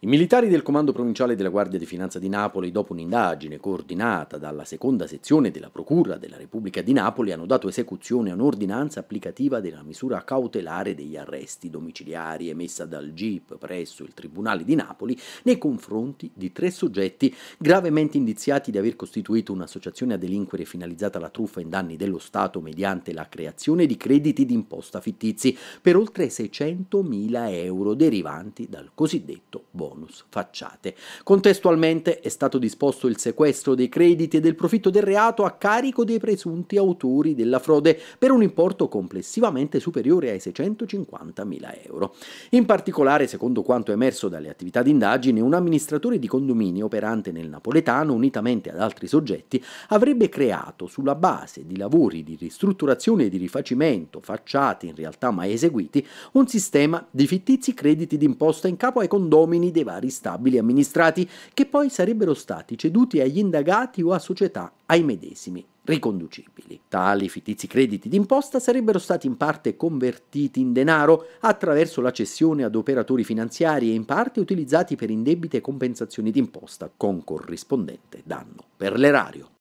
I militari del Comando Provinciale della Guardia di Finanza di Napoli, dopo un'indagine coordinata dalla seconda sezione della Procura della Repubblica di Napoli, hanno dato esecuzione a un'ordinanza applicativa della misura cautelare degli arresti domiciliari emessa dal GIP presso il Tribunale di Napoli nei confronti di tre soggetti gravemente indiziati di aver costituito un'associazione a delinquere finalizzata alla truffa in danni dello Stato mediante la creazione di crediti d'imposta fittizi per oltre 600.000 euro derivanti dal cosiddetto bonus bonus facciate. Contestualmente è stato disposto il sequestro dei crediti e del profitto del reato a carico dei presunti autori della frode per un importo complessivamente superiore ai 650.000 euro. In particolare, secondo quanto emerso dalle attività di indagine, un amministratore di condominio operante nel napoletano, unitamente ad altri soggetti, avrebbe creato sulla base di lavori di ristrutturazione e di rifacimento facciati in realtà mai eseguiti un sistema di fittizi crediti d'imposta in capo ai condomini dei vari stabili amministrati, che poi sarebbero stati ceduti agli indagati o a società ai medesimi riconducibili. Tali fittizi crediti d'imposta sarebbero stati in parte convertiti in denaro attraverso la cessione ad operatori finanziari e in parte utilizzati per indebite compensazioni d'imposta con corrispondente danno per l'erario.